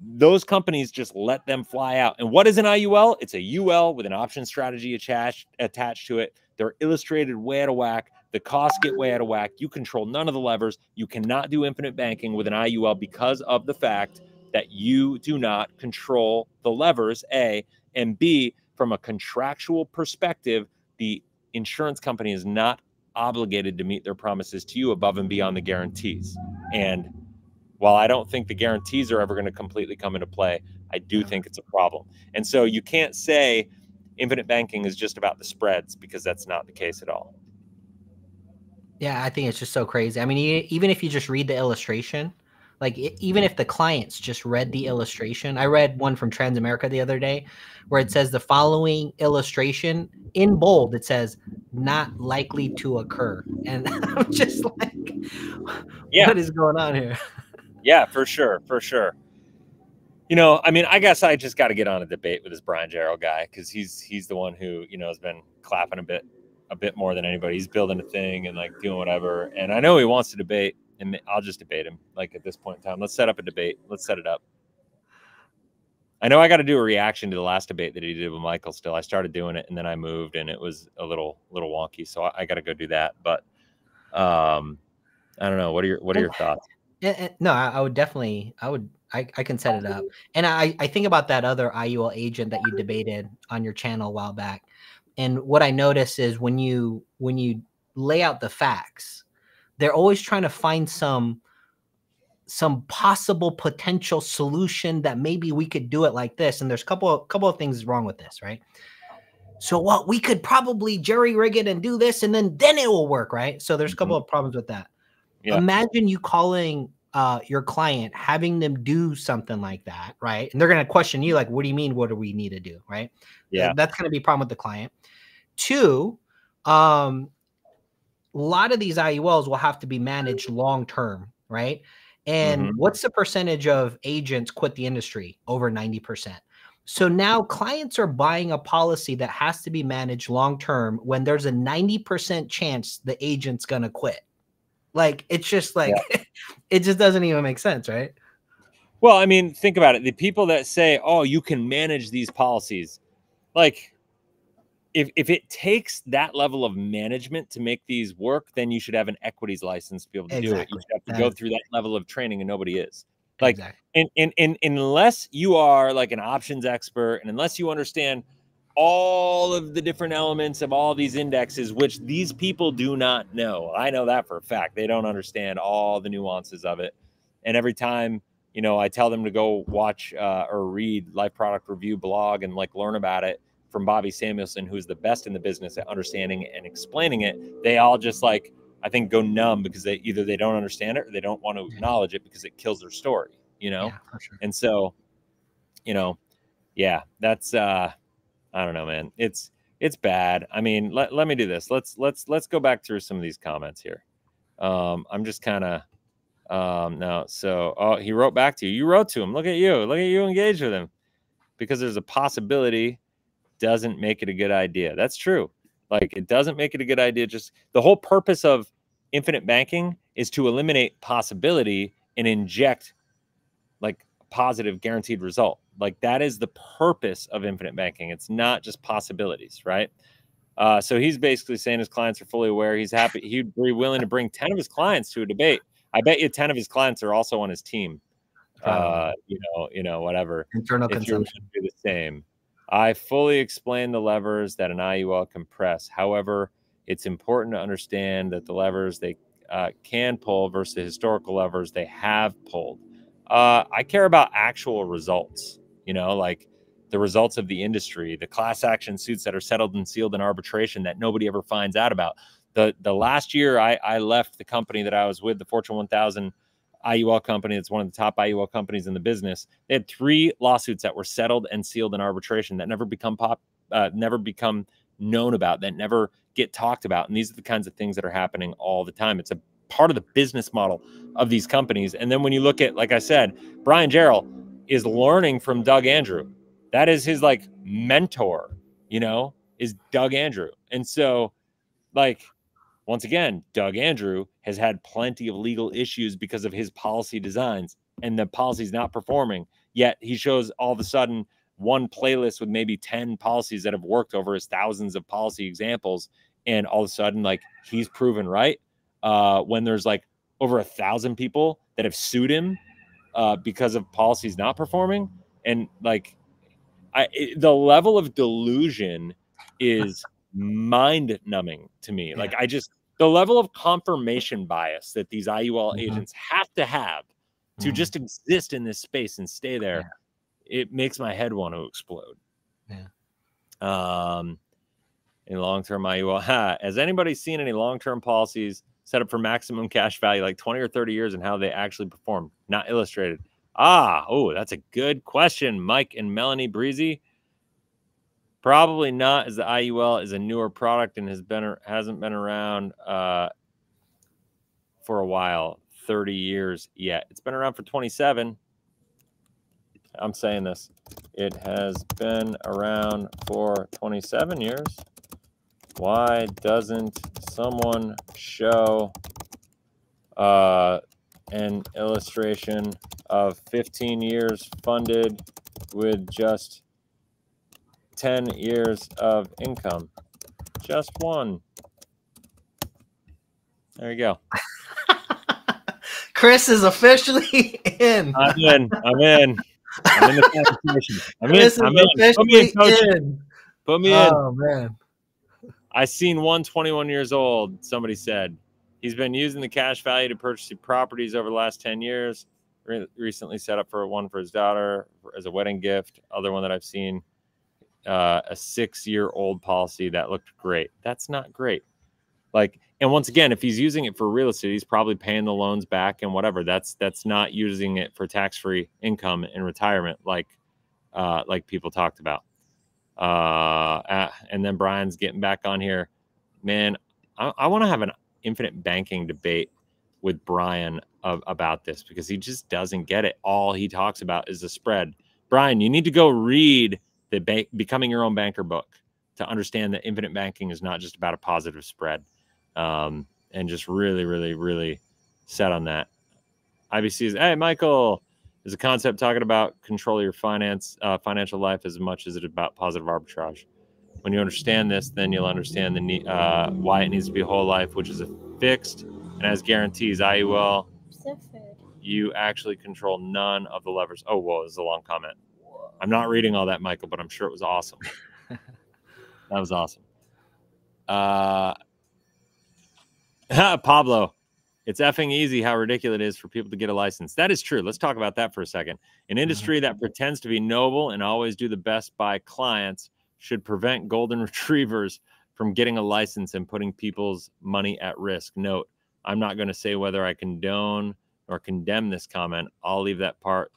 Speaker 1: those companies just let them fly out. And what is an IUL? It's a UL with an option strategy attached attached to it. They're illustrated way out of whack. The costs get way out of whack. You control none of the levers. You cannot do infinite banking with an IUL because of the fact that you do not control the levers, A, and B, from a contractual perspective, the insurance company is not obligated to meet their promises to you above and beyond the guarantees. And while I don't think the guarantees are ever going to completely come into play, I do think it's a problem. And so you can't say infinite banking is just about the spreads because that's not the case at all.
Speaker 2: Yeah, I think it's just so crazy. I mean, even if you just read the illustration, like even if the clients just read the illustration, I read one from Transamerica the other day where it says the following illustration in bold. It says not likely to occur, and I'm just like, yeah. what is going on here?
Speaker 1: Yeah, for sure, for sure. You know, I mean, I guess I just got to get on a debate with this Brian Jarrell guy because he's he's the one who you know has been clapping a bit a bit more than anybody. He's building a thing and like doing whatever, and I know he wants to debate, and I'll just debate him. Like at this point in time, let's set up a debate. Let's set it up. I know I got to do a reaction to the last debate that he did with Michael. Still, I started doing it and then I moved, and it was a little little wonky, so I, I got to go do that. But um, I don't know. What are your What are your thoughts?
Speaker 2: no, I, I, would definitely, I would, I, I can set it up. And I, I think about that other IUL agent that you debated on your channel a while back. And what I notice is when you, when you lay out the facts, they're always trying to find some, some possible potential solution that maybe we could do it like this. And there's a couple, of, couple of things wrong with this, right? So what well, we could probably jerry rig it and do this, and then then it will work, right? So there's a couple mm-hmm. of problems with that. Yeah. Imagine you calling uh, your client, having them do something like that, right? And they're going to question you, like, "What do you mean? What do we need to do?" Right?
Speaker 1: Yeah,
Speaker 2: that's going to be a problem with the client. Two, um, a lot of these IULs will have to be managed long term, right? And mm-hmm. what's the percentage of agents quit the industry? Over ninety percent. So now clients are buying a policy that has to be managed long term when there's a 90% chance the agent's going to quit. Like it's just like yeah. it just doesn't even make sense, right?
Speaker 1: Well, I mean, think about it. The people that say, "Oh, you can manage these policies," like if if it takes that level of management to make these work, then you should have an equities license to be able to exactly. do it. You have to that go through that level of training, and nobody is. Like, exactly. and, and and unless you are like an options expert, and unless you understand all of the different elements of all these indexes, which these people do not know. I know that for a fact. They don't understand all the nuances of it. And every time, you know, I tell them to go watch uh, or read Life Product Review blog and like learn about it from Bobby Samuelson, who's the best in the business at understanding and explaining it, they all just like, I think, go numb because they either they don't understand it or they don't want to acknowledge it because it kills their story, you know? Yeah, sure. And so, you know, yeah, that's, uh, I don't know, man. It's it's bad. I mean, let, let me do this. Let's let's let's go back through some of these comments here. Um, I'm just kind of um no, so oh he wrote back to you. You wrote to him. Look at you. Look at you engage with him. Because there's a possibility doesn't make it a good idea. That's true. Like it doesn't make it a good idea. Just the whole purpose of infinite banking is to eliminate possibility and inject like positive guaranteed result. Like that is the purpose of infinite banking. It's not just possibilities, right? Uh, so he's basically saying his clients are fully aware. He's happy. He'd be willing to bring 10 of his clients to a debate. I bet you 10 of his clients are also on his team. Uh, you know, you know, whatever.
Speaker 2: Internal if consumption.
Speaker 1: Do the same. I fully explain the levers that an IUL can press. However, it's important to understand that the levers they uh, can pull versus the historical levers they have pulled. Uh, I care about actual results, you know, like the results of the industry, the class action suits that are settled and sealed in arbitration that nobody ever finds out about. The, the last year I, I left the company that I was with, the Fortune 1000 IUL company, that's one of the top IUL companies in the business. They had three lawsuits that were settled and sealed in arbitration that never become pop, uh, never become known about, that never get talked about. And these are the kinds of things that are happening all the time. It's a part of the business model of these companies. And then when you look at, like I said, Brian Jarrell is learning from Doug Andrew. That is his like mentor, you know, is Doug Andrew. And so, like, once again, Doug Andrew has had plenty of legal issues because of his policy designs and the policy's not performing. Yet he shows all of a sudden one playlist with maybe 10 policies that have worked over his thousands of policy examples. And all of a sudden, like he's proven right uh, when there's like over a thousand people that have sued him uh, because of policies not performing. And like, I it, the level of delusion is mind numbing to me.
Speaker 2: Yeah.
Speaker 1: Like I just the level of confirmation bias that these IUL
Speaker 2: Mhm.
Speaker 1: agents have to have to
Speaker 2: Mhm.
Speaker 1: just exist in this space and stay there, it makes my head want to explode.
Speaker 2: Yeah.
Speaker 1: Um, in long term IUL, ha, has anybody seen any long term policies set up for maximum cash value, like 20 or 30 years, and how they actually perform? Not illustrated. Ah, oh, that's a good question, Mike and Melanie Breezy. Probably not, as the IUL is a newer product and has been hasn't been around uh, for a while, 30 years yet. It's been around for 27. I'm saying this. It has been around for 27 years. Why doesn't someone show uh, an illustration of 15 years funded with just 10 years of income? Just one. There you go.
Speaker 2: Chris is officially in.
Speaker 1: I'm in. I'm in. I'm in the conversation. I'm in.
Speaker 2: Chris is
Speaker 1: I'm in. Put me in, coach.
Speaker 2: in.
Speaker 1: Put me in.
Speaker 2: Oh man.
Speaker 1: I seen one 21 years old. Somebody said he's been using the cash value to purchase properties over the last 10 years. Re- recently set up for one for his daughter as a wedding gift. Other one that I've seen, uh, a six year old policy that looked great. That's not great. Like, and once again, if he's using it for real estate, he's probably paying the loans back and whatever. That's that's not using it for tax free income in retirement, like uh, like people talked about. Uh, uh, and then Brian's getting back on here. Man, I, I want to have an infinite banking debate with Brian of, about this because he just doesn't get it. All he talks about is the spread. Brian, you need to go read the bank, Becoming Your Own Banker book to understand that infinite banking is not just about a positive spread. Um, and just really, really, really set on that. IBC is, hey, Michael, is a concept talking about control your finance, uh, financial life as much as it about positive arbitrage. When you understand this, then you'll understand the uh, why it needs to be a whole life, which is a fixed and has guarantees. IUL,
Speaker 3: The food.
Speaker 1: you actually control none of the levers. Oh, whoa, this is a long comment. I'm not reading all that, Michael, but I'm sure it was awesome. that was awesome. Uh, Pablo, it's effing easy how ridiculous it is for people to get a license. That is true. Let's talk about that for a second. An mm-hmm. industry that pretends to be noble and always do the best by clients should prevent golden retrievers from getting a license and putting people's money at risk. Note, I'm not going to say whether I condone or condemn this comment. I'll leave that part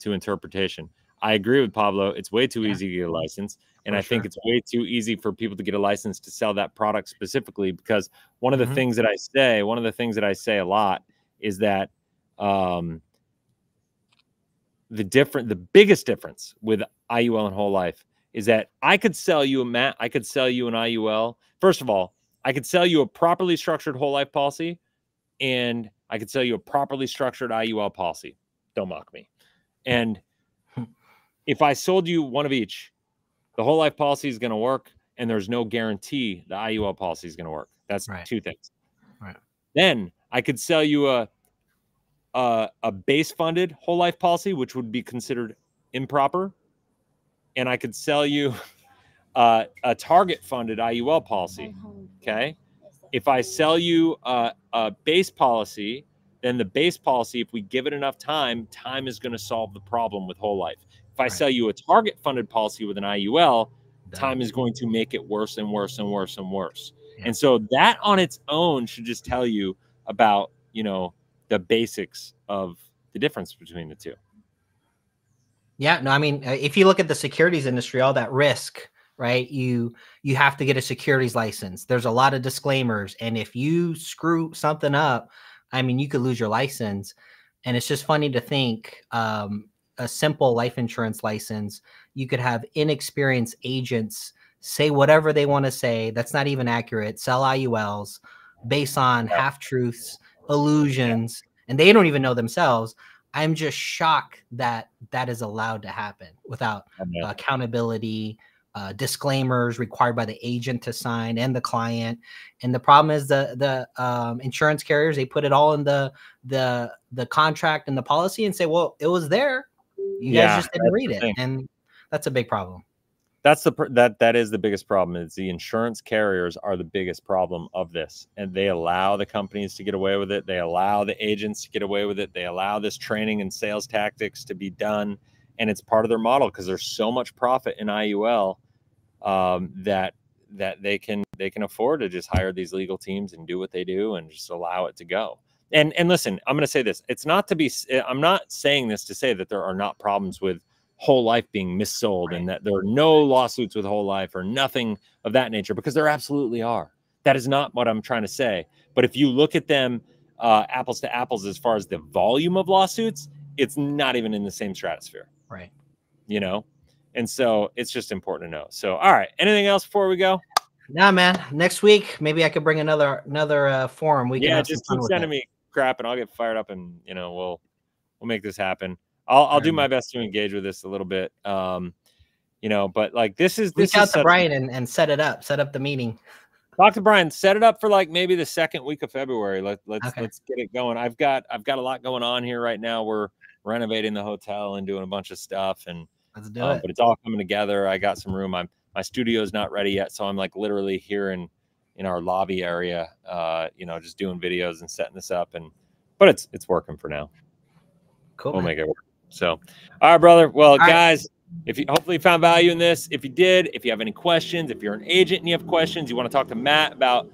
Speaker 1: to interpretation. I agree with Pablo. It's way too
Speaker 2: Yeah.
Speaker 1: easy to get a license. And
Speaker 2: For
Speaker 1: I think it's way too easy for people to get a license to sell that product specifically because one of the
Speaker 2: Mhm.
Speaker 1: things that I say, one of the things that I say a lot is that um, the different, the biggest difference with IUL and whole life is that I could sell you a mat, I could sell you an IUL. First of all, I could sell you a properly structured whole life policy, and I could sell you a properly structured IUL policy. Don't mock me. And if I sold you one of each, the whole life policy is going to work, and there's no guarantee the IUL policy is going to work. That's
Speaker 2: Right.
Speaker 1: two things.
Speaker 2: Right.
Speaker 1: Then I could sell you a a, a base funded whole life policy, which would be considered improper, and I could sell you uh, a target funded IUL policy. Okay. If I sell you a, a base policy, then the base policy, if we give it enough time, time is going to solve the problem with whole life. If I
Speaker 2: Right.
Speaker 1: sell you a target funded policy with an IUL, time is going to make it worse and worse and worse and worse.
Speaker 2: Yeah.
Speaker 1: And so that on its own should just tell you about, you know, the basics of the difference between the two.
Speaker 2: Yeah, no, I mean, uh, if you look at the securities industry, all that risk, right? You you have to get a securities license. There's a lot of disclaimers, and if you screw something up, I mean, you could lose your license. And it's just funny to think um, a simple life insurance license, you could have inexperienced agents say whatever they want to say. That's not even accurate. Sell IULs based on half truths, illusions, and they don't even know themselves. I'm just shocked that that is allowed to happen without accountability, uh, disclaimers required by the agent to sign and the client. And the problem is the the um, insurance carriers they put it all in the the the contract and the policy and say, well, it was there. You
Speaker 1: Yeah,
Speaker 2: guys just didn't read it, and that's a big problem.
Speaker 1: That's the that that is the biggest problem. Is the insurance carriers are the biggest problem of this, and they allow the companies to get away with it. They allow the agents to get away with it. They allow this training and sales tactics to be done, and it's part of their model because there's so much profit in IUL um, that that they can they can afford to just hire these legal teams and do what they do and just allow it to go. And and listen, I'm going to say this. It's not to be. I'm not saying this to say that there are not problems with whole life being missold right. and that there are no lawsuits with whole life or nothing of that nature because there absolutely are. That is not what I'm trying to say. But if you look at them uh, apples to apples as far as the volume of lawsuits, it's not even in the same stratosphere.
Speaker 2: Right.
Speaker 1: You know, and so it's just important to know. So, all right. Anything else before we go?
Speaker 2: Nah, man. Next week, maybe I could bring another another uh, forum. We can
Speaker 1: yeah, just keep sending me crap, and I'll get fired up, and you know we'll we'll make this happen. I'll I'll do my best to engage with this a little bit. Um, you know, but like this is this
Speaker 2: reach
Speaker 1: is
Speaker 2: out to Brian and, and set it up, set up the meeting.
Speaker 1: Talk to Brian, set it up for like maybe the second week of February. Let let's okay. let's get it going. I've got I've got a lot going on here right now. We're renovating the hotel and doing a bunch of stuff and
Speaker 2: let's do uh, it.
Speaker 1: But it's all coming together. I got some room. I'm my studio is not ready yet, so I'm like literally here in in our lobby area, uh, you know, just doing videos and setting this up and but it's it's working for now.
Speaker 2: Cool.
Speaker 1: We'll man. make it work. So, all right, brother. Well, all guys, right. if you hopefully you found value in this, if you did, if you have any questions, if you're an agent and you have questions, you want to talk to Matt about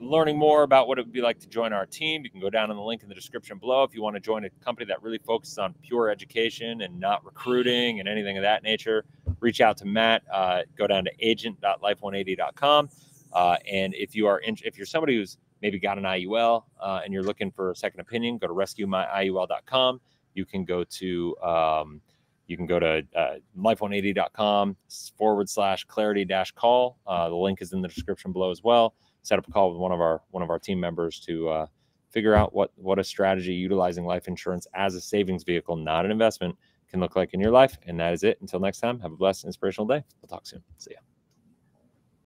Speaker 1: learning more about what it would be like to join our team, you can go down on the link in the description below. If you want to join a company that really focuses on pure education and not recruiting and anything of that nature, reach out to Matt. Uh, go down to agent.life180.com. Uh, and if you are in, if you're somebody who's maybe got an IUL uh, and you're looking for a second opinion, go to rescuemyiul.com you can go to um, you can go to uh, life180.com forward slash clarity dash call. Uh, the link is in the description below as well. Set up a call with one of our one of our team members to uh, figure out what what a strategy utilizing life insurance as a savings vehicle, not an investment, can look like in your life. And that is it. Until next time, have a blessed, inspirational day. We'll talk soon. See ya.